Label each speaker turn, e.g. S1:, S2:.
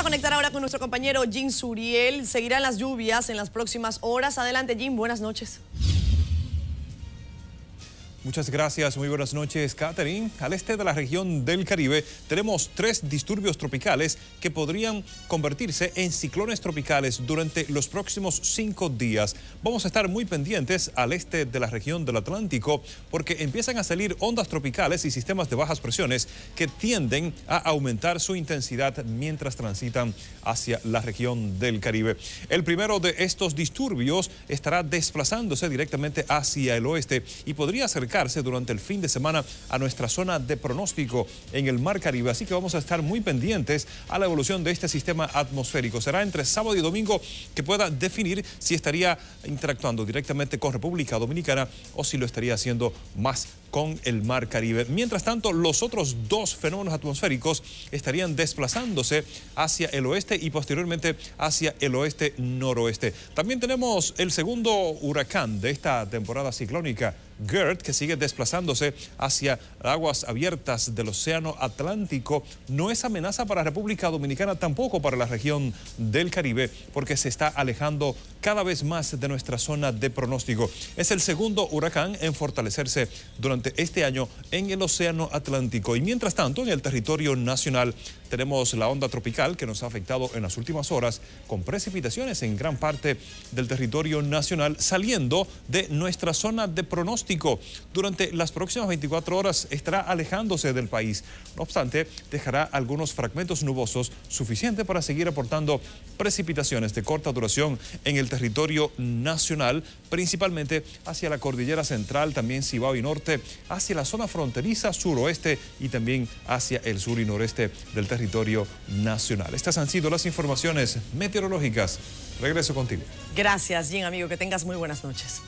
S1: a conectar ahora con nuestro compañero Jim Suriel. Seguirán las lluvias en las próximas horas. Adelante, Jim. Buenas noches.
S2: Muchas gracias, muy buenas noches, Catherine. Al este de la región del Caribe tenemos tres disturbios tropicales que podrían convertirse en ciclones tropicales durante los próximos cinco días. Vamos a estar muy pendientes al este de la región del Atlántico porque empiezan a salir ondas tropicales y sistemas de bajas presiones que tienden a aumentar su intensidad mientras transitan hacia la región del Caribe. El primero de estos disturbios estará desplazándose directamente hacia el oeste y podría durante el fin de semana a nuestra zona de pronóstico en el Mar Caribe. Así que vamos a estar muy pendientes a la evolución de este sistema atmosférico. Será entre sábado y domingo que pueda definir si estaría interactuando directamente con República Dominicana o si lo estaría haciendo más con el Mar Caribe. Mientras tanto, los otros dos fenómenos atmosféricos estarían desplazándose hacia el oeste y posteriormente hacia el oeste noroeste. También tenemos el segundo huracán de esta temporada ciclónica, Gert, que sigue desplazándose hacia aguas abiertas del Océano Atlántico. No es amenaza para República Dominicana, tampoco para la región del Caribe, porque se está alejando cada vez más de nuestra zona de pronóstico. Es el segundo huracán en fortalecerse durante este año en el Océano Atlántico. Y mientras tanto, en el territorio nacional tenemos la onda tropical que nos ha afectado en las últimas horas con precipitaciones en gran parte del territorio nacional saliendo de nuestra zona de pronóstico. Durante las próximas 24 horas estará alejándose del país. No obstante, dejará algunos fragmentos nubosos suficientes para seguir aportando precipitaciones de corta duración en el territorio nacional, principalmente hacia la cordillera central, también Cibao y Norte, hacia la zona fronteriza suroeste y también hacia el sur y noreste del territorio nacional. Estas han sido las informaciones meteorológicas. Regreso contigo.
S1: Gracias, Jim, amigo. Que tengas muy buenas noches.